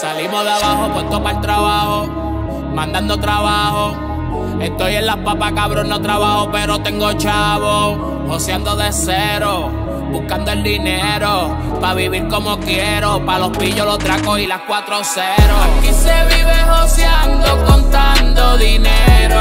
Vengo de abajo, puesto para el trabajo, mandando trabajo. Estoy en las papas, cabrón, no trabajo, pero tengo chavo. Joseando de cero, buscando el dinero. Pa' vivir como quiero, pa' los pillos, los dracos y las cuatro ceros. Aquí se vive joseando, contando dinero.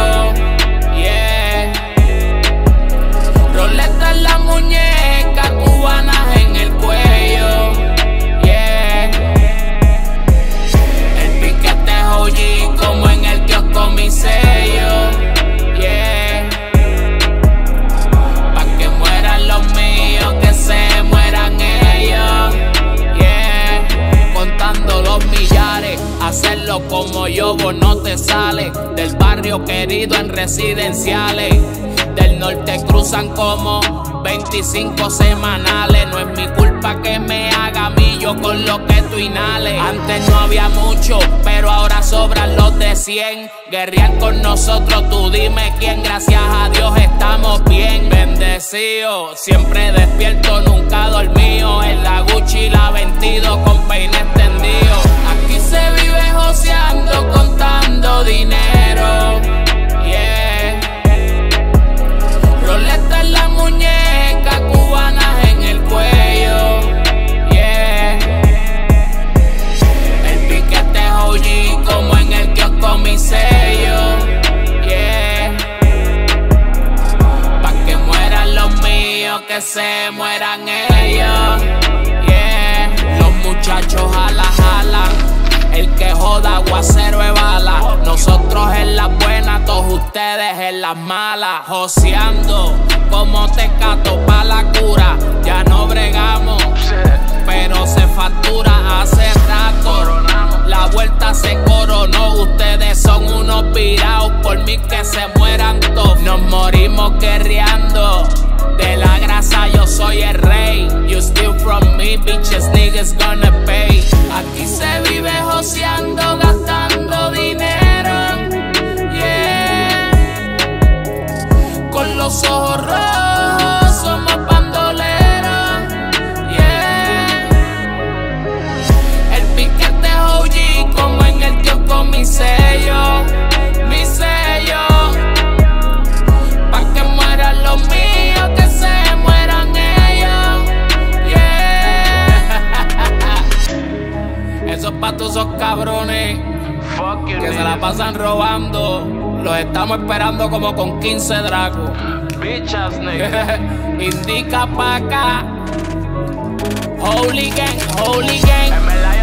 Como yo, vos no te sale. Del barrio querido en residenciales. Del norte cruzan como 25 semanales. No es mi culpa que me haga millo con lo que tú inhales. Antes no había mucho, pero ahora sobran los de 100. Guerrear con nosotros, tú dime quién. Gracias a Dios estamos bien. Bendecido, siempre despierto, nunca dormido. En la Gucci la 22 mueran ellos. Yeah. Los muchachos jala, jalan. El que joda aguacero de bala. Nosotros en las buenas, todos ustedes en las malas. Joseando como te cato pa' la cura. Ya no bregamos, pero se factura hace rato. La vuelta se coronó, ustedes son unos virados. Por mí que se mueran todos. Nos morimos guerreando. Los ojos rojos somos bandoleros. Yeah. El es OG como en el kiosco mi sello. Mi sello. Pa' que mueran los míos, que se mueran ellos. Yeah. Esos patos son cabrones que se la pasan robando. Los estamos esperando como con 15 dragos. Bitch ass nigga. Indica pa' acá. Holy gang, holy gang.